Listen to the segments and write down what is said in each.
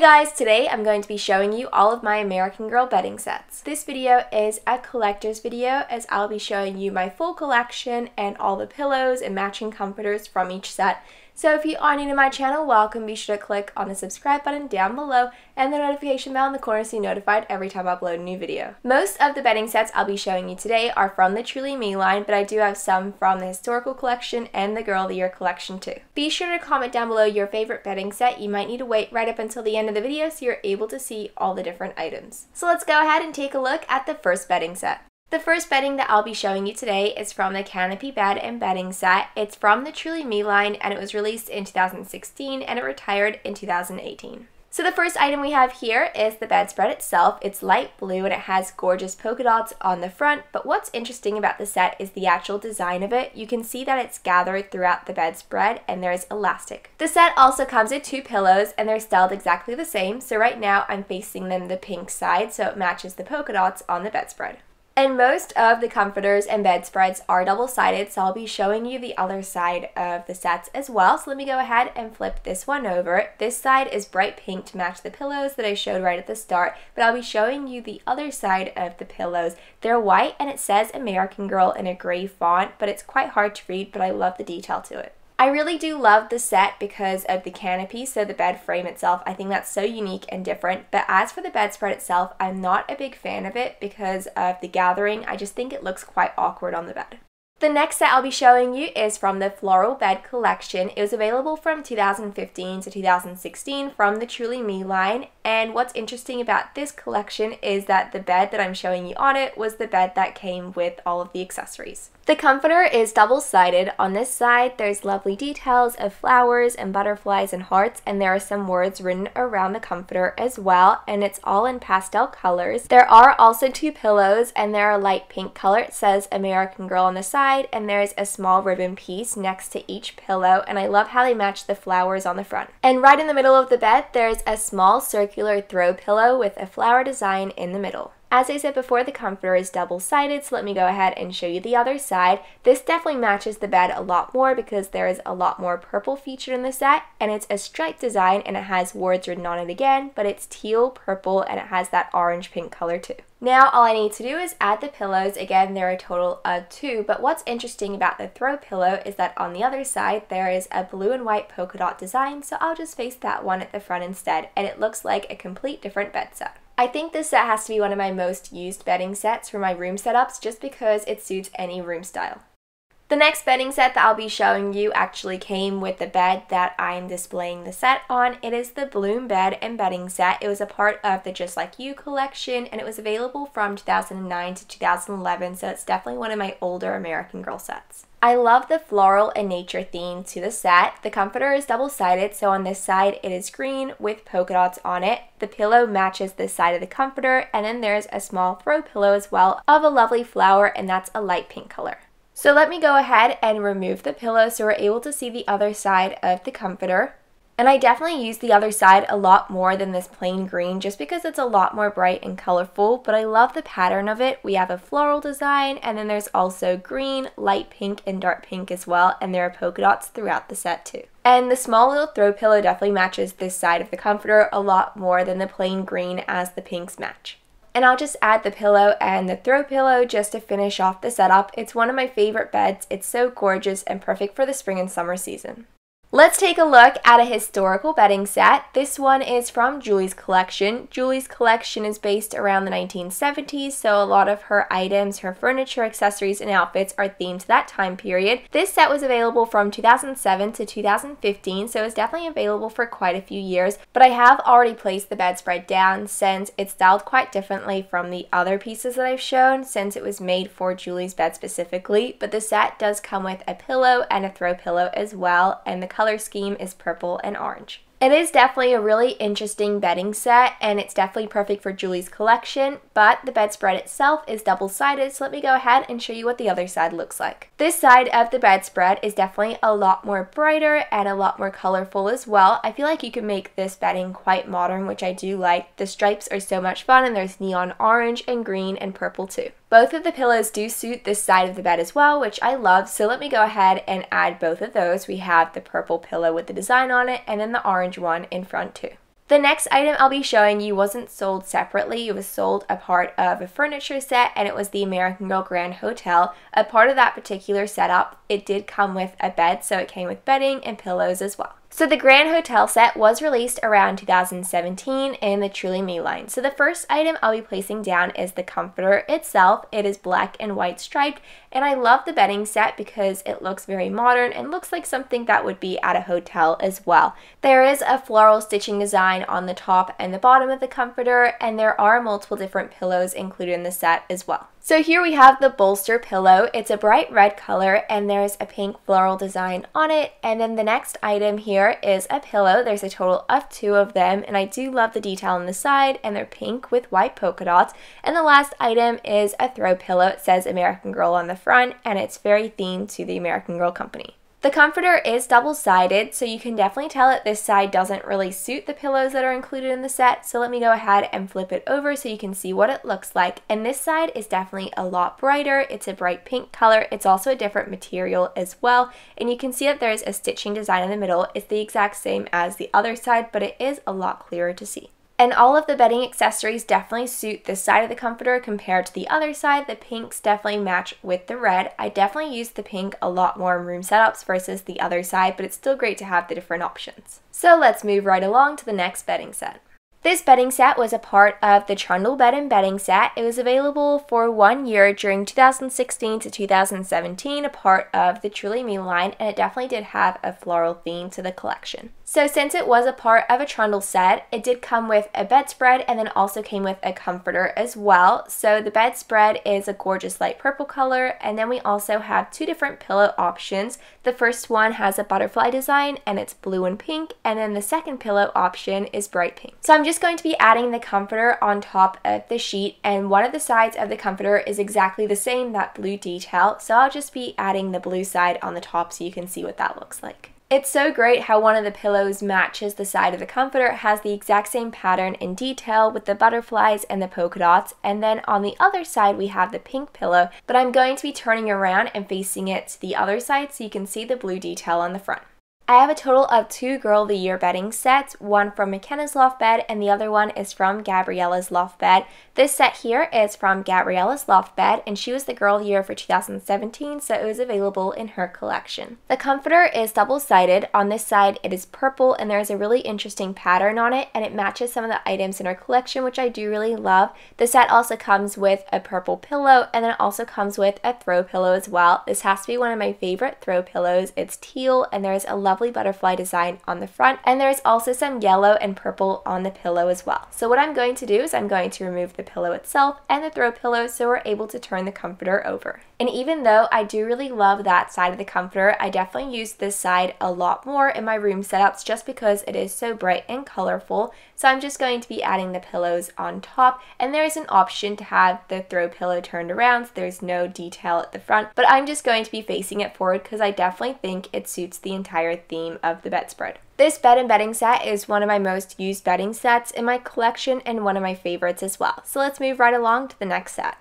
Hey guys, today I'm going to be showing you all of my American Girl bedding sets. This video is a collector's video as I'll be showing you my full collection and all the pillows and matching comforters from each set so if you are new to my channel, welcome. Be sure to click on the subscribe button down below and the notification bell in the corner so you're notified every time I upload a new video. Most of the bedding sets I'll be showing you today are from the Truly Me line, but I do have some from the Historical Collection and the Girl of the Year Collection too. Be sure to comment down below your favorite bedding set. You might need to wait right up until the end of the video so you're able to see all the different items. So let's go ahead and take a look at the first bedding set. The first bedding that I'll be showing you today is from the Canopy Bed and Bedding Set. It's from the Truly Me line and it was released in 2016 and it retired in 2018. So the first item we have here is the bedspread itself. It's light blue and it has gorgeous polka dots on the front, but what's interesting about the set is the actual design of it. You can see that it's gathered throughout the bedspread and there's elastic. The set also comes with two pillows and they're styled exactly the same, so right now I'm facing them the pink side so it matches the polka dots on the bedspread. And most of the comforters and bedspreads are double-sided, so I'll be showing you the other side of the sets as well. So let me go ahead and flip this one over. This side is bright pink to match the pillows that I showed right at the start, but I'll be showing you the other side of the pillows. They're white and it says American Girl in a gray font, but it's quite hard to read, but I love the detail to it. I really do love the set because of the canopy, so the bed frame itself, I think that's so unique and different. But as for the bedspread itself, I'm not a big fan of it because of the gathering. I just think it looks quite awkward on the bed. The next set I'll be showing you is from the Floral Bed Collection. It was available from 2015 to 2016 from the Truly Me line. And what's interesting about this collection is that the bed that I'm showing you on it was the bed that came with all of the accessories. The comforter is double-sided. On this side, there's lovely details of flowers and butterflies and hearts, and there are some words written around the comforter as well, and it's all in pastel colors. There are also two pillows, and they're a light pink color. It says American Girl on the side side and there's a small ribbon piece next to each pillow and I love how they match the flowers on the front. And right in the middle of the bed there's a small circular throw pillow with a flower design in the middle. As I said before, the comforter is double-sided, so let me go ahead and show you the other side. This definitely matches the bed a lot more because there is a lot more purple featured in the set, and it's a striped design and it has words written on it again, but it's teal, purple, and it has that orange-pink color too. Now all I need to do is add the pillows. Again, there are a total of two, but what's interesting about the throw pillow is that on the other side there is a blue and white polka dot design, so I'll just face that one at the front instead, and it looks like a complete different bed set. I think this set has to be one of my most used bedding sets for my room setups just because it suits any room style. The next bedding set that I'll be showing you actually came with the bed that I'm displaying the set on. It is the Bloom Bed and Bedding Set. It was a part of the Just Like You collection and it was available from 2009 to 2011 so it's definitely one of my older American Girl sets. I love the floral and nature theme to the set. The comforter is double-sided, so on this side it is green with polka dots on it. The pillow matches this side of the comforter, and then there's a small throw pillow as well of a lovely flower, and that's a light pink color. So let me go ahead and remove the pillow so we're able to see the other side of the comforter. And I definitely use the other side a lot more than this plain green just because it's a lot more bright and colorful, but I love the pattern of it. We have a floral design and then there's also green, light pink, and dark pink as well, and there are polka dots throughout the set too. And the small little throw pillow definitely matches this side of the comforter a lot more than the plain green as the pinks match. And I'll just add the pillow and the throw pillow just to finish off the setup. It's one of my favorite beds. It's so gorgeous and perfect for the spring and summer season. Let's take a look at a historical bedding set. This one is from Julie's collection. Julie's collection is based around the 1970s, so a lot of her items, her furniture, accessories, and outfits are themed to that time period. This set was available from 2007 to 2015, so it's definitely available for quite a few years, but I have already placed the bedspread down since it's styled quite differently from the other pieces that I've shown since it was made for Julie's bed specifically, but the set does come with a pillow and a throw pillow as well, and the color scheme is purple and orange. It is definitely a really interesting bedding set and it's definitely perfect for Julie's collection, but the bedspread itself is double-sided, so let me go ahead and show you what the other side looks like. This side of the bedspread is definitely a lot more brighter and a lot more colorful as well. I feel like you can make this bedding quite modern, which I do like. The stripes are so much fun and there's neon orange and green and purple too. Both of the pillows do suit this side of the bed as well, which I love, so let me go ahead and add both of those. We have the purple pillow with the design on it and then the orange one in front too. The next item I'll be showing you wasn't sold separately, it was sold a part of a furniture set and it was the American Girl Grand Hotel. A part of that particular setup, it did come with a bed, so it came with bedding and pillows as well. So the Grand Hotel set was released around 2017 in the Truly Me line. So the first item I'll be placing down is the comforter itself. It is black and white striped and I love the bedding set because it looks very modern and looks like something that would be at a hotel as well. There is a floral stitching design on the top and the bottom of the comforter and there are multiple different pillows included in the set as well. So here we have the bolster pillow. It's a bright red color and there's a pink floral design on it. And then the next item here is a pillow. There's a total of two of them and I do love the detail on the side and they're pink with white polka dots. And the last item is a throw pillow. It says American Girl on the front and it's very themed to the American Girl company. The comforter is double-sided, so you can definitely tell that this side doesn't really suit the pillows that are included in the set, so let me go ahead and flip it over so you can see what it looks like. And this side is definitely a lot brighter. It's a bright pink color. It's also a different material as well, and you can see that there's a stitching design in the middle. It's the exact same as the other side, but it is a lot clearer to see. And all of the bedding accessories definitely suit this side of the comforter compared to the other side. The pinks definitely match with the red. I definitely use the pink a lot more in room setups versus the other side, but it's still great to have the different options. So let's move right along to the next bedding set. This bedding set was a part of the Trundle Bed and Bedding set. It was available for one year during 2016 to 2017, a part of the Truly Me line, and it definitely did have a floral theme to the collection. So since it was a part of a trundle set, it did come with a bedspread and then also came with a comforter as well. So the bedspread is a gorgeous light purple color and then we also have two different pillow options. The first one has a butterfly design and it's blue and pink and then the second pillow option is bright pink. So I'm just going to be adding the comforter on top of the sheet and one of the sides of the comforter is exactly the same, that blue detail. So I'll just be adding the blue side on the top so you can see what that looks like. It's so great how one of the pillows matches the side of the comforter, it has the exact same pattern and detail with the butterflies and the polka dots, and then on the other side we have the pink pillow, but I'm going to be turning around and facing it to the other side so you can see the blue detail on the front. I have a total of two Girl of the Year bedding sets, one from McKenna's Loft Bed and the other one is from Gabriella's Loft Bed. This set here is from Gabriella's Loft Bed and she was the Girl of the Year for 2017 so it was available in her collection. The comforter is double-sided. On this side it is purple and there is a really interesting pattern on it and it matches some of the items in her collection which I do really love. The set also comes with a purple pillow and then it also comes with a throw pillow as well. This has to be one of my favorite throw pillows. It's teal and there's a lovely lovely butterfly design on the front and there's also some yellow and purple on the pillow as well. So what I'm going to do is I'm going to remove the pillow itself and the throw pillow so we're able to turn the comforter over. And even though I do really love that side of the comforter, I definitely use this side a lot more in my room setups just because it is so bright and colorful. So I'm just going to be adding the pillows on top and there is an option to have the throw pillow turned around so there's no detail at the front. But I'm just going to be facing it forward because I definitely think it suits the entire theme of the bedspread. This bed and bedding set is one of my most used bedding sets in my collection and one of my favorites as well. So let's move right along to the next set.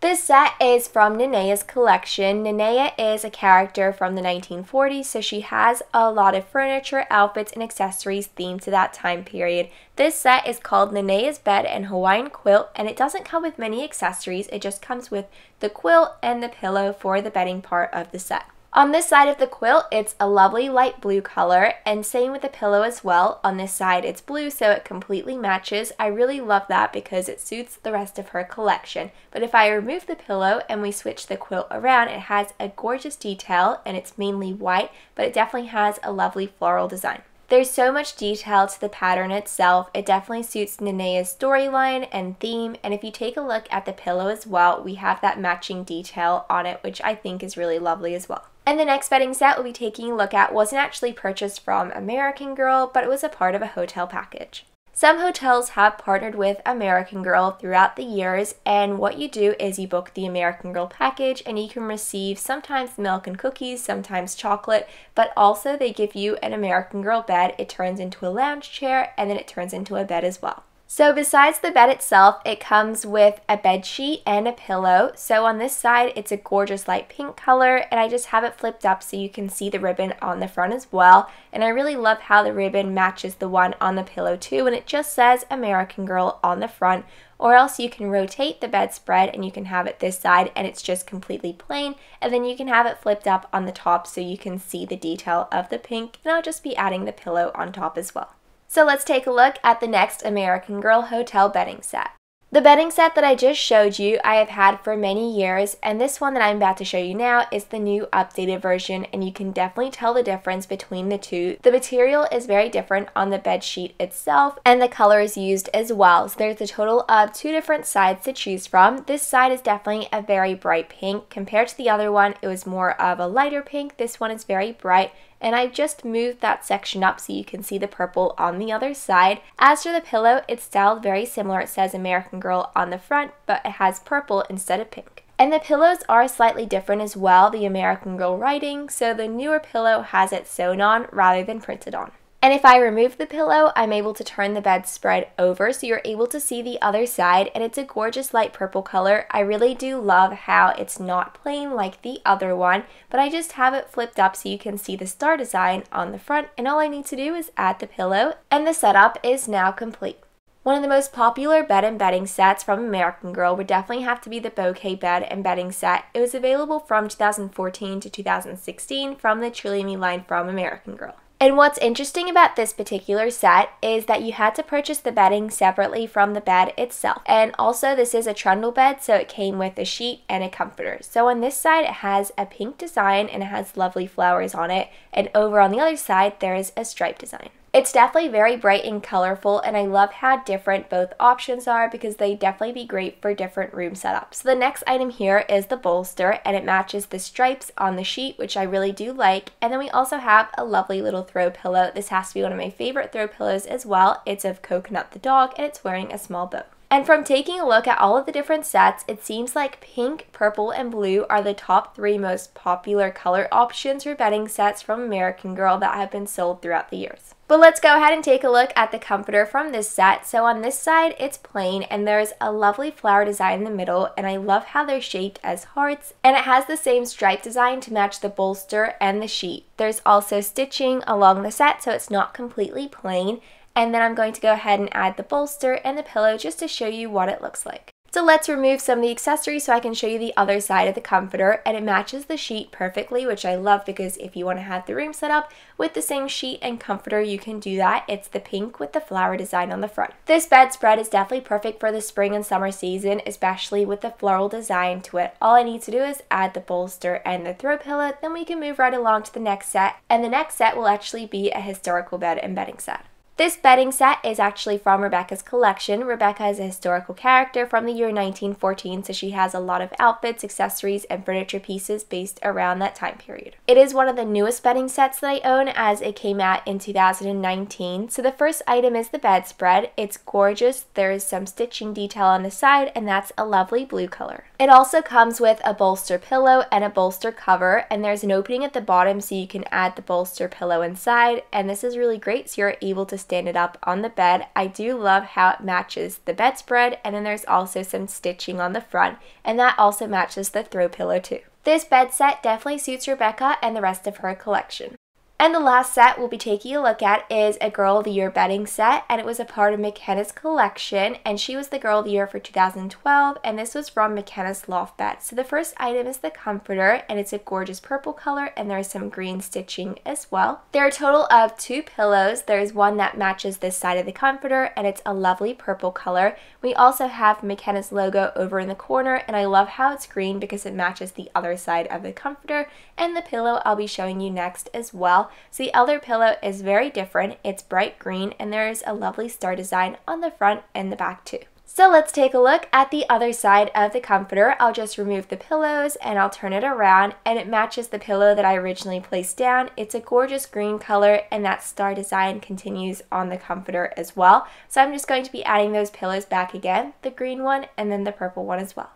This set is from Nanea's collection. Nanea is a character from the 1940s, so she has a lot of furniture, outfits, and accessories themed to that time period. This set is called Nanea's Bed and Hawaiian Quilt, and it doesn't come with many accessories, it just comes with the quilt and the pillow for the bedding part of the set. On this side of the quilt, it's a lovely light blue color, and same with the pillow as well. On this side, it's blue, so it completely matches. I really love that because it suits the rest of her collection. But if I remove the pillow and we switch the quilt around, it has a gorgeous detail, and it's mainly white, but it definitely has a lovely floral design. There's so much detail to the pattern itself. It definitely suits Nanea's storyline and theme. And if you take a look at the pillow as well, we have that matching detail on it, which I think is really lovely as well. And the next bedding set we'll be taking a look at wasn't actually purchased from American Girl, but it was a part of a hotel package. Some hotels have partnered with American Girl throughout the years, and what you do is you book the American Girl package and you can receive sometimes milk and cookies, sometimes chocolate, but also they give you an American Girl bed. It turns into a lounge chair and then it turns into a bed as well. So besides the bed itself, it comes with a bed sheet and a pillow. So on this side, it's a gorgeous light pink color and I just have it flipped up so you can see the ribbon on the front as well. And I really love how the ribbon matches the one on the pillow too and it just says American Girl on the front or else you can rotate the bedspread and you can have it this side and it's just completely plain and then you can have it flipped up on the top so you can see the detail of the pink and I'll just be adding the pillow on top as well. So let's take a look at the next American Girl Hotel bedding set. The bedding set that I just showed you I have had for many years and this one that I'm about to show you now is the new updated version and you can definitely tell the difference between the two. The material is very different on the bed sheet itself and the colors used as well. So there's a total of two different sides to choose from. This side is definitely a very bright pink compared to the other one it was more of a lighter pink. This one is very bright and I've just moved that section up so you can see the purple on the other side. As for the pillow, it's styled very similar. It says American Girl on the front, but it has purple instead of pink. And the pillows are slightly different as well, the American Girl writing, so the newer pillow has it sewn on rather than printed on. And if I remove the pillow, I'm able to turn the bedspread over so you're able to see the other side and it's a gorgeous light purple color. I really do love how it's not plain like the other one, but I just have it flipped up so you can see the star design on the front and all I need to do is add the pillow and the setup is now complete. One of the most popular bed and bedding sets from American Girl would definitely have to be the Bouquet bed and bedding set. It was available from 2014 to 2016 from the Me line from American Girl. And what's interesting about this particular set is that you had to purchase the bedding separately from the bed itself. And also this is a trundle bed, so it came with a sheet and a comforter. So on this side it has a pink design and it has lovely flowers on it. And over on the other side there is a stripe design. It's definitely very bright and colorful and I love how different both options are because they definitely be great for different room setups. So the next item here is the bolster and it matches the stripes on the sheet which I really do like and then we also have a lovely little throw pillow. This has to be one of my favorite throw pillows as well. It's of Coconut the dog and it's wearing a small bow. And from taking a look at all of the different sets, it seems like pink, purple, and blue are the top three most popular color options for bedding sets from American Girl that have been sold throughout the years. But let's go ahead and take a look at the comforter from this set. So on this side, it's plain and there's a lovely flower design in the middle and I love how they're shaped as hearts and it has the same stripe design to match the bolster and the sheet. There's also stitching along the set so it's not completely plain and then I'm going to go ahead and add the bolster and the pillow just to show you what it looks like. So let's remove some of the accessories so I can show you the other side of the comforter and it matches the sheet perfectly which I love because if you want to have the room set up with the same sheet and comforter you can do that. It's the pink with the flower design on the front. This bedspread is definitely perfect for the spring and summer season especially with the floral design to it. All I need to do is add the bolster and the throw pillow then we can move right along to the next set and the next set will actually be a historical bed and bedding set. This bedding set is actually from Rebecca's collection. Rebecca is a historical character from the year 1914, so she has a lot of outfits, accessories, and furniture pieces based around that time period. It is one of the newest bedding sets that I own as it came out in 2019. So the first item is the bedspread. It's gorgeous. There is some stitching detail on the side, and that's a lovely blue color. It also comes with a bolster pillow and a bolster cover, and there's an opening at the bottom so you can add the bolster pillow inside, and this is really great so you're able to stand it up on the bed. I do love how it matches the bedspread and then there's also some stitching on the front and that also matches the throw pillow too. This bed set definitely suits Rebecca and the rest of her collection. And the last set we'll be taking a look at is a Girl of the Year bedding set, and it was a part of McKenna's collection, and she was the Girl of the Year for 2012, and this was from McKenna's Loft Bed. So the first item is the comforter, and it's a gorgeous purple color, and there's some green stitching as well. There are a total of two pillows. There's one that matches this side of the comforter, and it's a lovely purple color. We also have McKenna's logo over in the corner, and I love how it's green because it matches the other side of the comforter, and the pillow I'll be showing you next as well. So the other pillow is very different. It's bright green and there is a lovely star design on the front and the back too. So let's take a look at the other side of the comforter. I'll just remove the pillows and I'll turn it around and it matches the pillow that I originally placed down. It's a gorgeous green color and that star design continues on the comforter as well. So I'm just going to be adding those pillows back again, the green one and then the purple one as well.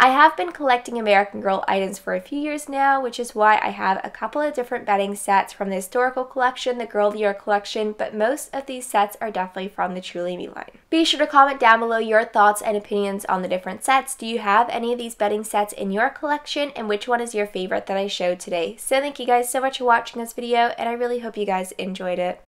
I have been collecting American Girl items for a few years now, which is why I have a couple of different bedding sets from the historical collection, the Girl Year collection, but most of these sets are definitely from the Truly Me line. Be sure to comment down below your thoughts and opinions on the different sets. Do you have any of these bedding sets in your collection and which one is your favorite that I showed today? So thank you guys so much for watching this video and I really hope you guys enjoyed it.